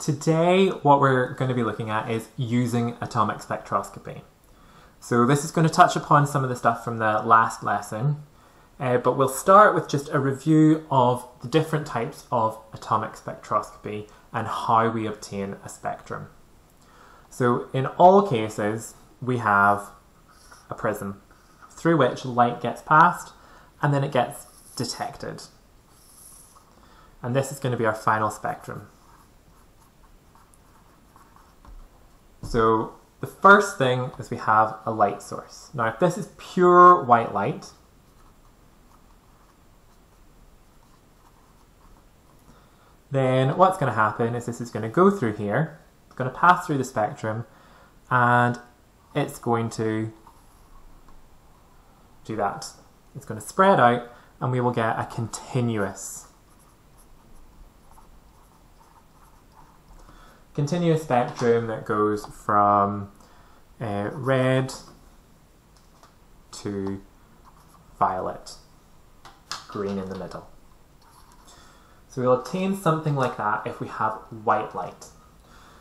Today, what we're going to be looking at is using atomic spectroscopy. So this is going to touch upon some of the stuff from the last lesson, uh, but we'll start with just a review of the different types of atomic spectroscopy and how we obtain a spectrum. So in all cases, we have a prism through which light gets passed and then it gets detected. And this is going to be our final spectrum. So the first thing is we have a light source. Now if this is pure white light, then what's going to happen is this is going to go through here, it's going to pass through the spectrum, and it's going to do that. It's going to spread out, and we will get a continuous continuous spectrum that goes from uh, red to violet, green in the middle. So we'll obtain something like that if we have white light.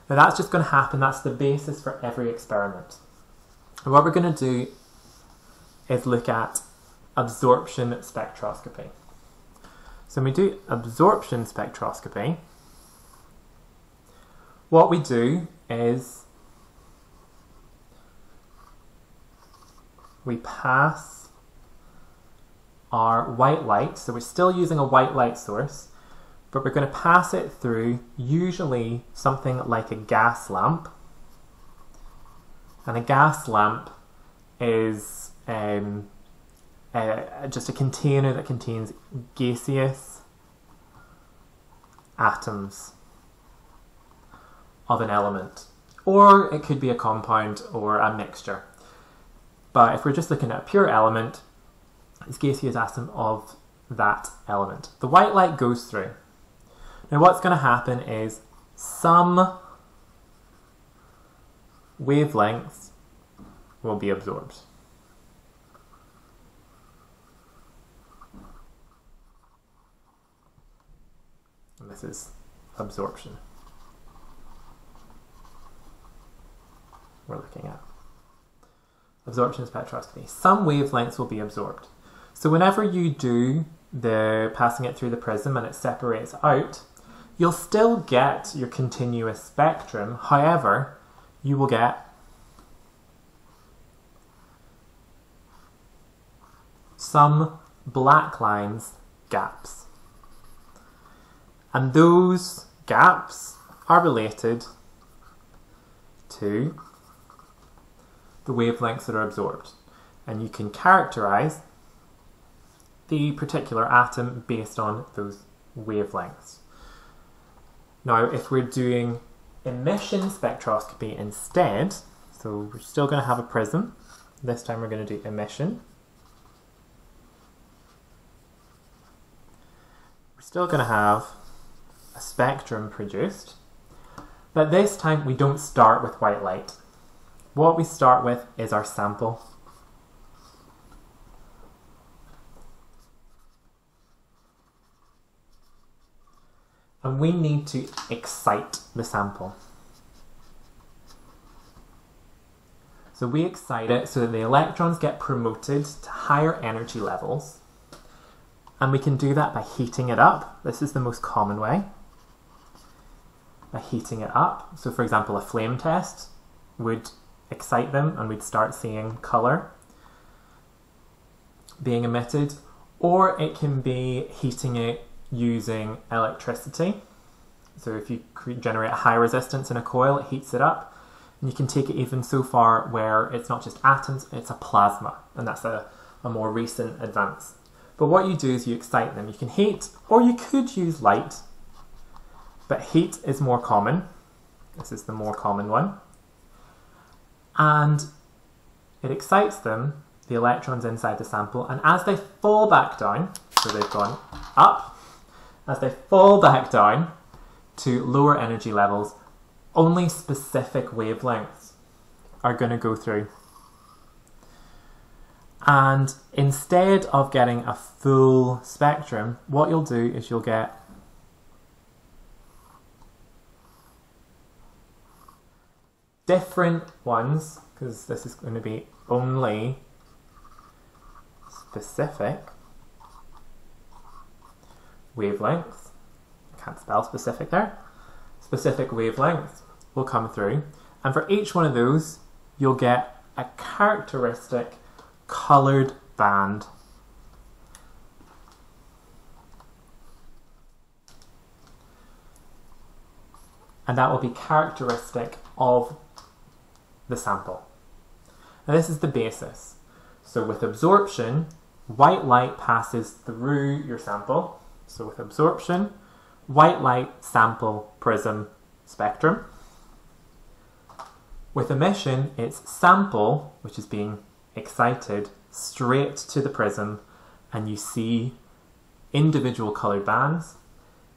Now that's just going to happen, that's the basis for every experiment. And what we're going to do is look at absorption spectroscopy. So when we do absorption spectroscopy, what we do is we pass our white light, so we're still using a white light source, but we're going to pass it through usually something like a gas lamp. And a gas lamp is um, uh, just a container that contains gaseous atoms of an element. Or it could be a compound or a mixture. But if we're just looking at a pure element, it's gaseous atom of that element. The white light goes through. Now what's going to happen is some wavelengths will be absorbed. And this is absorption. We're looking at. Absorption spectroscopy. Some wavelengths will be absorbed. So whenever you do the passing it through the prism and it separates out, You'll still get your continuous spectrum, however, you will get some black lines gaps. And those gaps are related to the wavelengths that are absorbed. And you can characterize the particular atom based on those wavelengths. Now, if we're doing emission spectroscopy instead, so we're still going to have a prism. This time we're going to do emission. We're still going to have a spectrum produced, but this time we don't start with white light. What we start with is our sample. and we need to excite the sample. So we excite it so that the electrons get promoted to higher energy levels. And we can do that by heating it up. This is the most common way. By heating it up. So for example, a flame test would excite them and we'd start seeing colour being emitted. Or it can be heating it using electricity. So if you generate a high resistance in a coil, it heats it up. And you can take it even so far where it's not just atoms, it's a plasma. And that's a, a more recent advance. But what you do is you excite them. You can heat, or you could use light. But heat is more common. This is the more common one. And it excites them, the electrons inside the sample, and as they fall back down, so they've gone up, as they fall back down to lower energy levels, only specific wavelengths are going to go through. And instead of getting a full spectrum, what you'll do is you'll get different ones, because this is going to be only specific wavelengths. Can't spell specific there. Specific wavelengths will come through. And for each one of those, you'll get a characteristic coloured band. And that will be characteristic of the sample. This is the basis. So with absorption, white light passes through your sample. So with absorption, white light sample prism spectrum. With emission, it's sample, which is being excited straight to the prism, and you see individual coloured bands.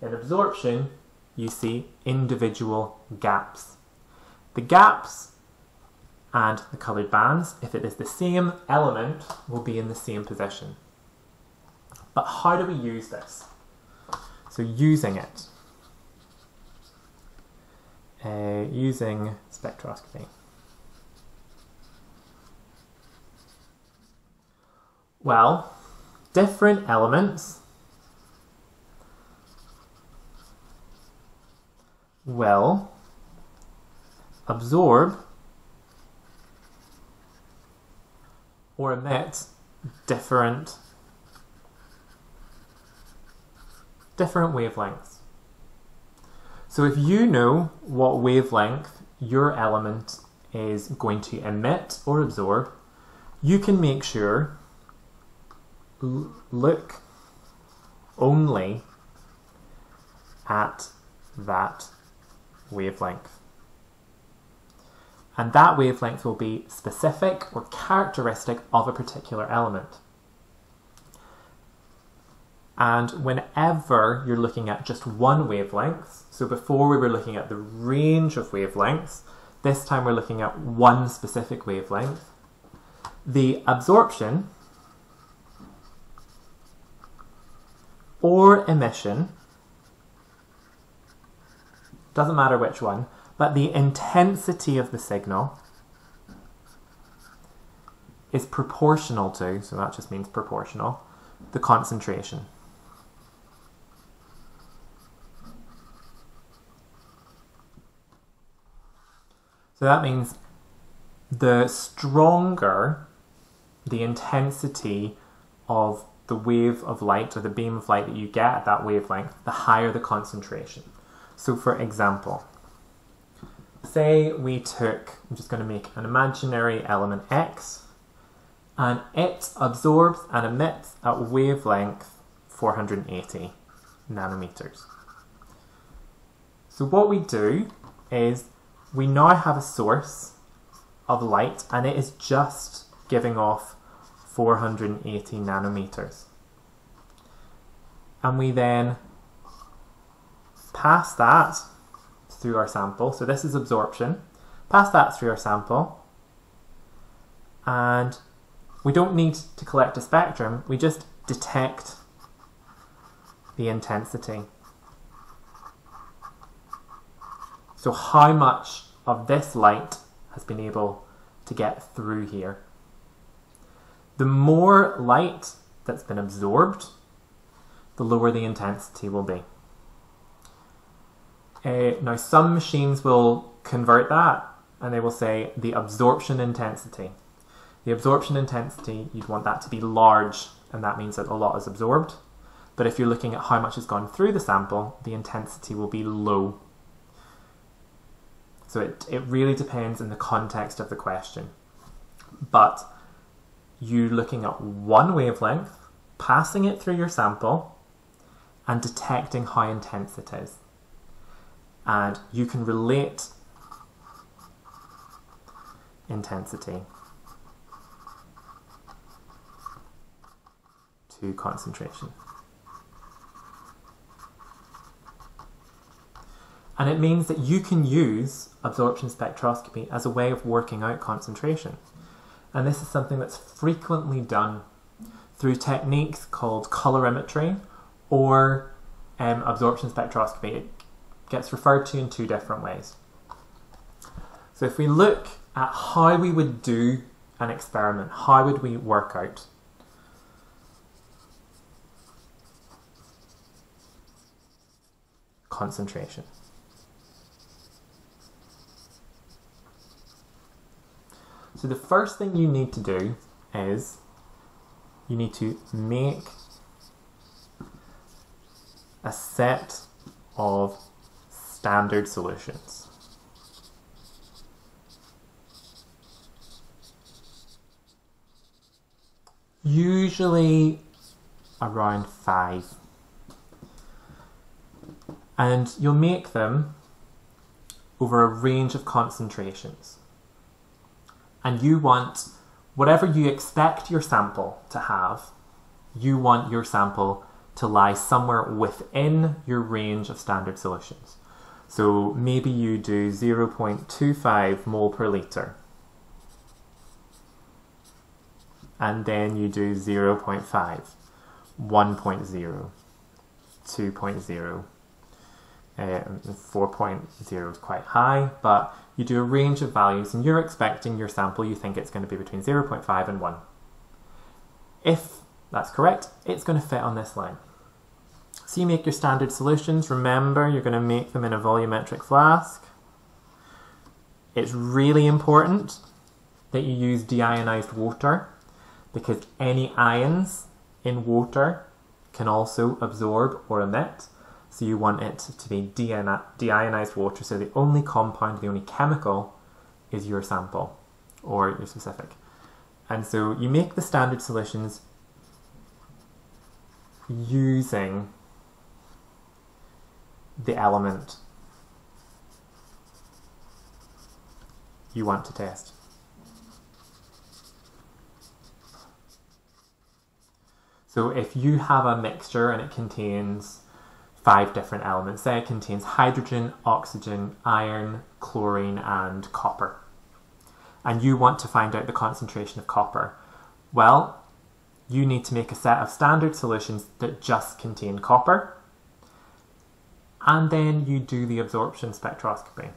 In absorption, you see individual gaps. The gaps and the coloured bands, if it is the same element, will be in the same position. But how do we use this? So using it. Uh, using spectroscopy. Well, different elements will absorb or emit different different wavelengths. So if you know what wavelength your element is going to emit or absorb, you can make sure look only at that wavelength. And that wavelength will be specific or characteristic of a particular element. And whenever you're looking at just one wavelength, so before we were looking at the range of wavelengths, this time we're looking at one specific wavelength, the absorption or emission, doesn't matter which one, but the intensity of the signal is proportional to, so that just means proportional, the concentration. So that means the stronger the intensity of the wave of light or the beam of light that you get at that wavelength, the higher the concentration. So for example, say we took, I'm just going to make an imaginary element x, and it absorbs and emits at wavelength 480 nanometers. So what we do is we now have a source of light and it is just giving off 480 nanometers. And we then pass that through our sample. So this is absorption. Pass that through our sample. And we don't need to collect a spectrum, we just detect the intensity. So how much of this light has been able to get through here? The more light that's been absorbed, the lower the intensity will be. Uh, now some machines will convert that and they will say the absorption intensity. The absorption intensity, you'd want that to be large and that means that a lot is absorbed. But if you're looking at how much has gone through the sample, the intensity will be low so it, it really depends in the context of the question. But you looking at one wavelength, passing it through your sample, and detecting how intense it is. And you can relate intensity to concentration. And it means that you can use absorption spectroscopy as a way of working out concentration. And this is something that's frequently done through techniques called colorimetry or um, absorption spectroscopy. It gets referred to in two different ways. So if we look at how we would do an experiment, how would we work out concentration? So the first thing you need to do is you need to make a set of standard solutions. Usually around five. And you'll make them over a range of concentrations. And you want whatever you expect your sample to have, you want your sample to lie somewhere within your range of standard solutions. So maybe you do 0.25 mole per litre. And then you do 0 0.5, 1.0, 2.0. Uh, 4.0 is quite high, but you do a range of values and you're expecting your sample, you think it's going to be between 0.5 and 1. If that's correct, it's going to fit on this line. So you make your standard solutions. Remember, you're going to make them in a volumetric flask. It's really important that you use deionized water because any ions in water can also absorb or emit. So you want it to be deionized water, so the only compound, the only chemical is your sample or your specific. And so you make the standard solutions using the element you want to test. So if you have a mixture and it contains five different elements. say it contains hydrogen, oxygen, iron, chlorine, and copper. And you want to find out the concentration of copper. Well, you need to make a set of standard solutions that just contain copper. And then you do the absorption spectroscopy.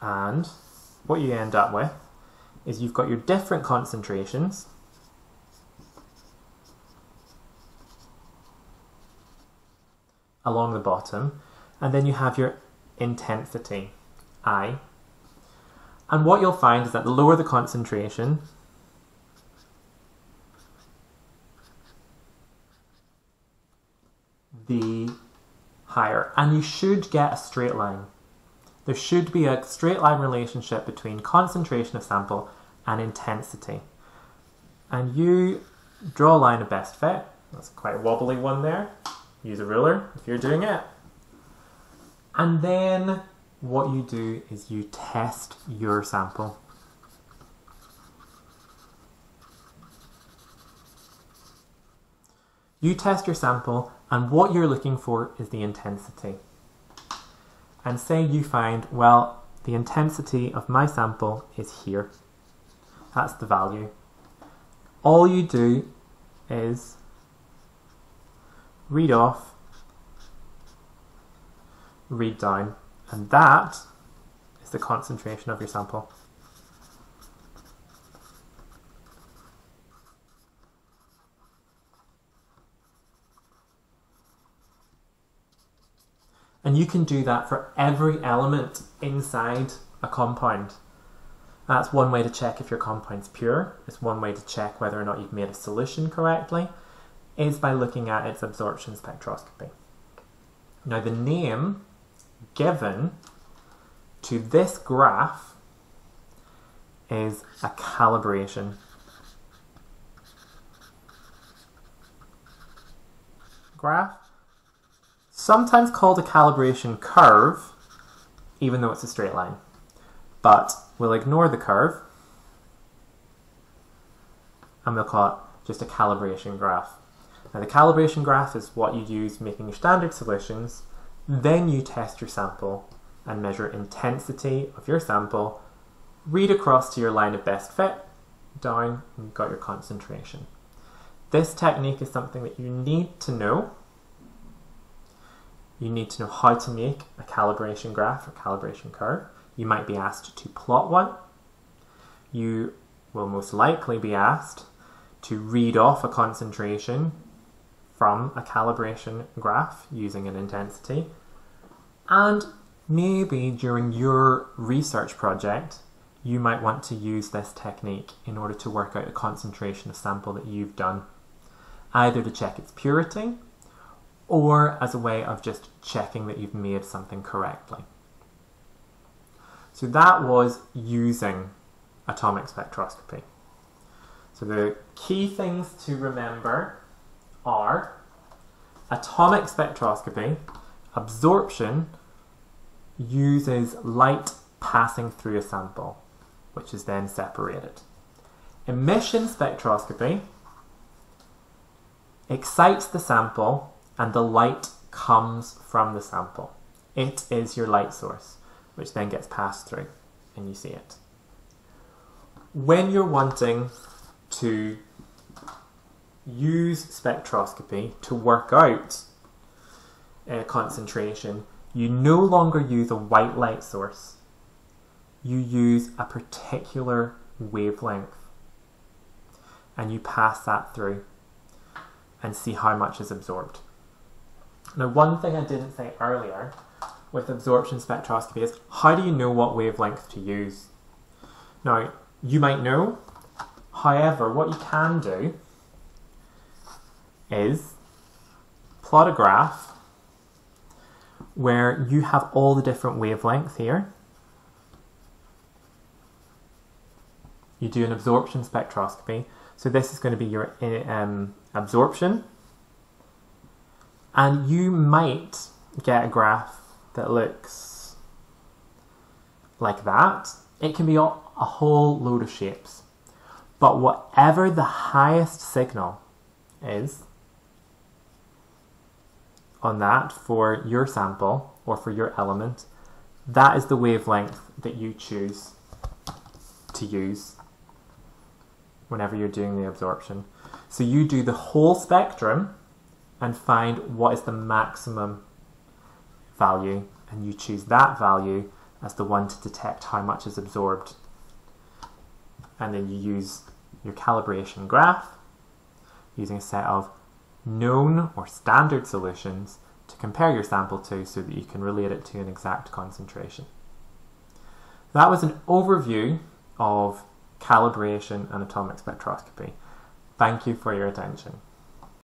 And what you end up with is you've got your different concentrations along the bottom, and then you have your intensity, I. And what you'll find is that the lower the concentration, the higher. And you should get a straight line. There should be a straight line relationship between concentration of sample and intensity. And you draw a line of best fit. That's quite a wobbly one there. Use a ruler if you're doing it. And then what you do is you test your sample. You test your sample and what you're looking for is the intensity. And say you find, well, the intensity of my sample is here. That's the value. All you do is read off, read down, and that is the concentration of your sample. And you can do that for every element inside a compound. That's one way to check if your compound's pure. It's one way to check whether or not you've made a solution correctly is by looking at its absorption spectroscopy. Now the name given to this graph is a calibration. Graph, sometimes called a calibration curve, even though it's a straight line. But we'll ignore the curve and we'll call it just a calibration graph. Now the calibration graph is what you use making your standard solutions. Then you test your sample and measure intensity of your sample, read across to your line of best fit, down, and you've got your concentration. This technique is something that you need to know. You need to know how to make a calibration graph or calibration curve. you might be asked to plot one. You will most likely be asked to read off a concentration from a calibration graph using an intensity. And maybe during your research project, you might want to use this technique in order to work out the concentration of sample that you've done, either to check its purity or as a way of just checking that you've made something correctly. So that was using atomic spectroscopy. So the key things to remember are atomic spectroscopy, absorption uses light passing through a sample, which is then separated. Emission spectroscopy excites the sample and the light comes from the sample. It is your light source, which then gets passed through and you see it. When you're wanting to use spectroscopy to work out uh, concentration, you no longer use a white light source. You use a particular wavelength and you pass that through and see how much is absorbed. Now, one thing I didn't say earlier with absorption spectroscopy is how do you know what wavelength to use? Now, you might know, however, what you can do is plot a graph where you have all the different wavelengths here. You do an absorption spectroscopy. So this is going to be your um, absorption. And you might get a graph that looks like that. It can be a whole load of shapes. But whatever the highest signal is on that for your sample or for your element, that is the wavelength that you choose to use whenever you're doing the absorption. So you do the whole spectrum and find what is the maximum value and you choose that value as the one to detect how much is absorbed. And then you use your calibration graph using a set of known or standard solutions to compare your sample to so that you can relate it to an exact concentration. That was an overview of calibration and atomic spectroscopy. Thank you for your attention.